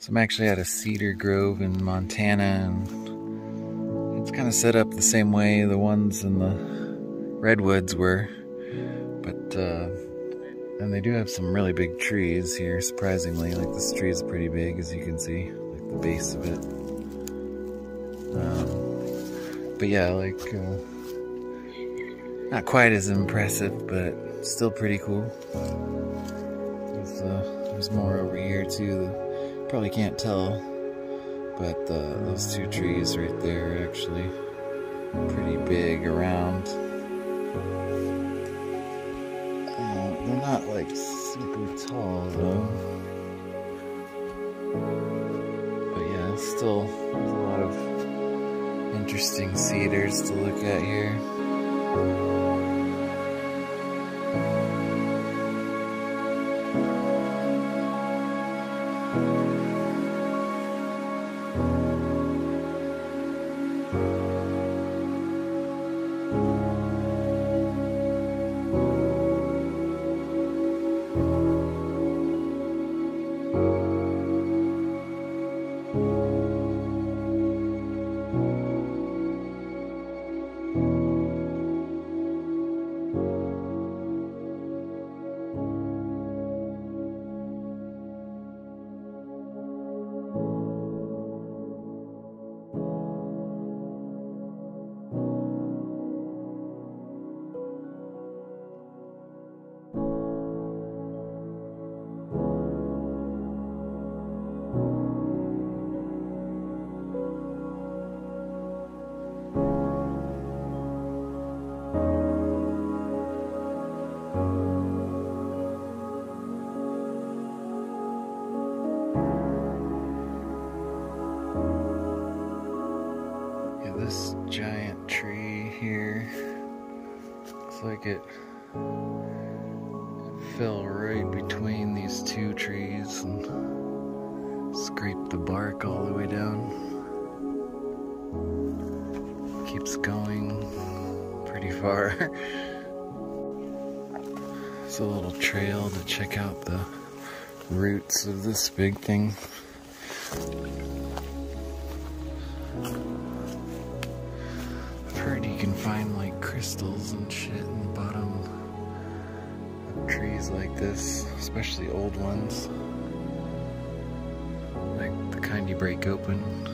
So I'm actually at a cedar grove in Montana and it's kind of set up the same way the ones in the redwoods were. But, uh, and they do have some really big trees here, surprisingly. Like this tree is pretty big, as you can see, like the base of it. Um, but yeah, like, uh, not quite as impressive, but still pretty cool. There's, uh, there's more over here too. Probably can't tell, but uh, those two trees right there are actually pretty big around. They're not like super tall though. But yeah, still a lot of interesting cedars to look at here. This giant tree here. Looks like it fell right between these two trees and scraped the bark all the way down. Keeps going pretty far. it's a little trail to check out the roots of this big thing. Heard you can find like crystals and shit in the bottom of trees like this, especially old ones. Like the kind you break open.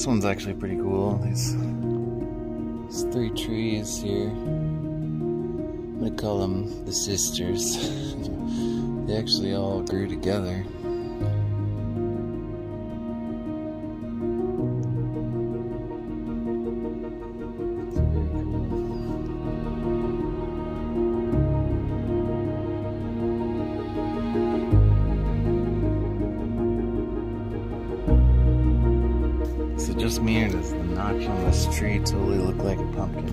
This one's actually pretty cool. These, these three trees here. I'm gonna call them the sisters. they actually all grew together. Just me or does the notch on this tree totally look like a pumpkin?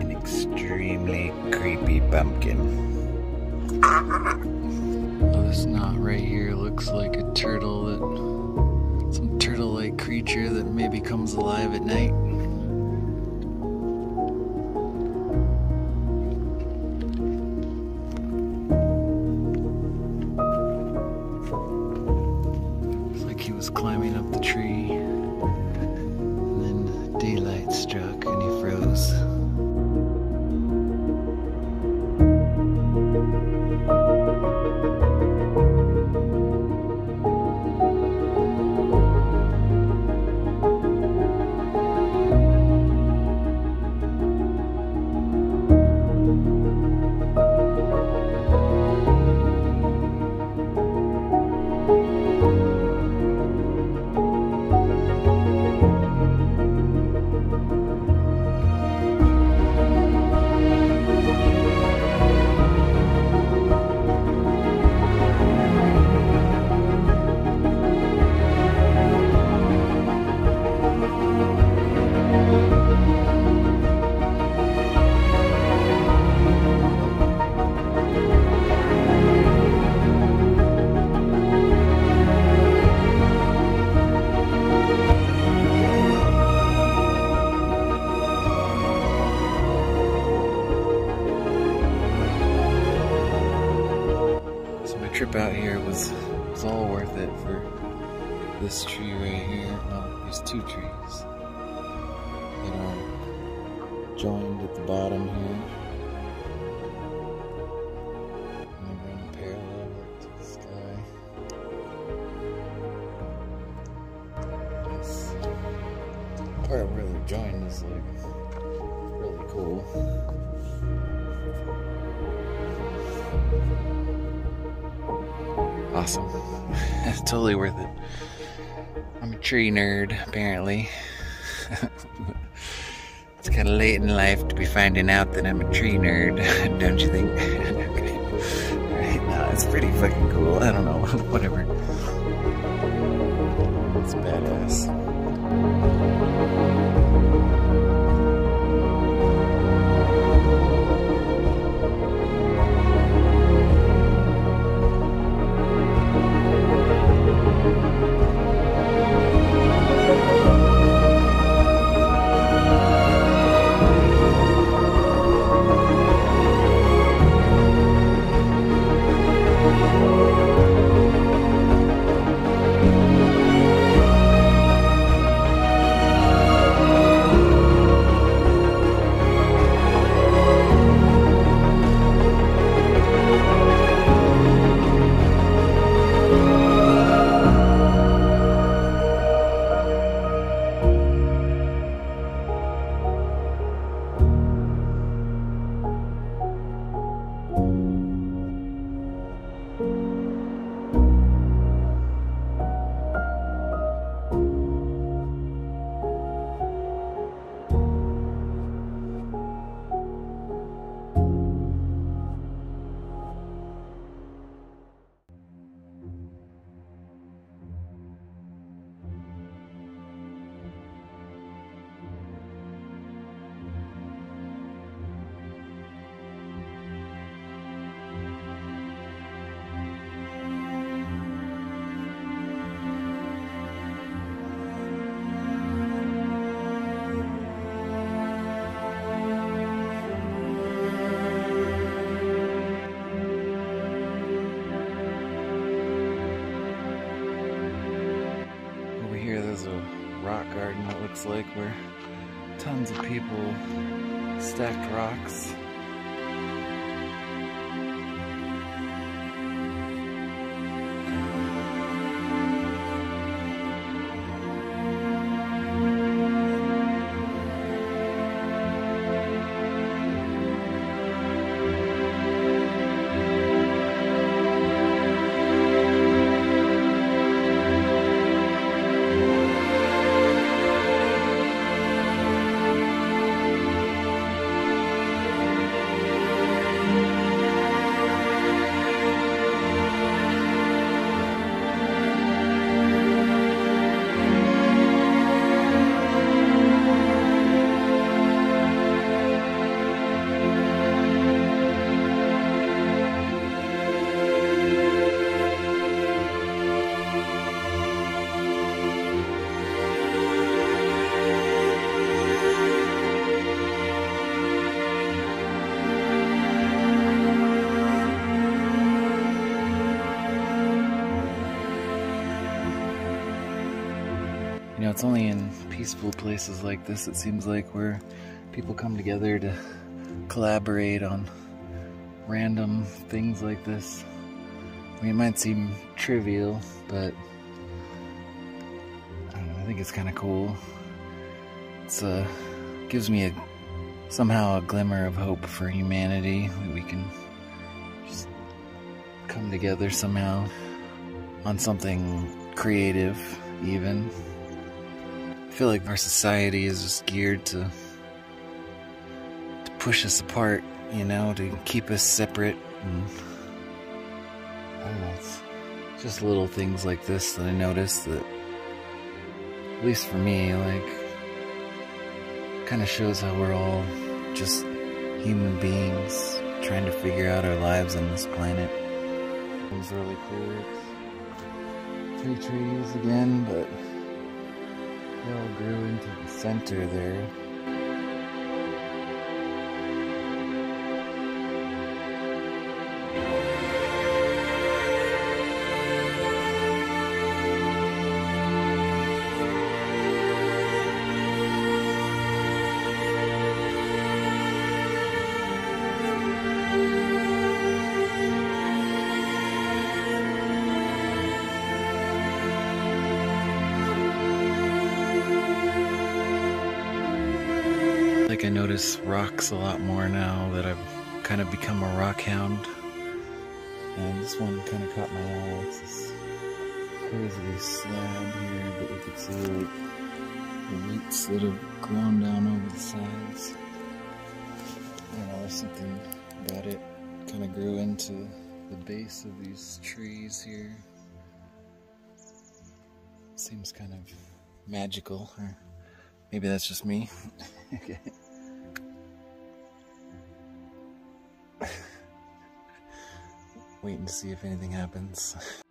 An extremely creepy pumpkin. This knot right here looks like a turtle that. some turtle like creature that maybe comes alive at night. Trip out here was was all worth it for this tree right here. Well, there's two trees that are joined at the bottom here. And they run parallel to the sky. This where they're joined is like really cool. Awesome. It's totally worth it. I'm a tree nerd, apparently. it's kind of late in life to be finding out that I'm a tree nerd, don't you think? Right, it's pretty fucking cool. I don't know, whatever. It's badass. Looks like, where tons of people stacked rocks. Know, it's only in peaceful places like this, it seems like, where people come together to collaborate on random things like this. I mean, it might seem trivial, but I know, I think it's kind of cool. It's uh, gives me a somehow a glimmer of hope for humanity that we can just come together somehow on something creative, even. I feel like our society is just geared to to push us apart, you know, to keep us separate and I don't know, it's just little things like this that I notice that at least for me, like kind of shows how we're all just human beings trying to figure out our lives on this planet. It's really clear. Three trees again, but grew into the center there. I notice rocks a lot more now that I've kind of become a rock hound. And this one kind of caught my eye. It's this crazy slab here, but you can see like the roots that have grown down over the sides. I don't know, there's something about it. Kind of grew into the base of these trees here. Seems kind of magical, or maybe that's just me. okay. Waiting to see if anything happens.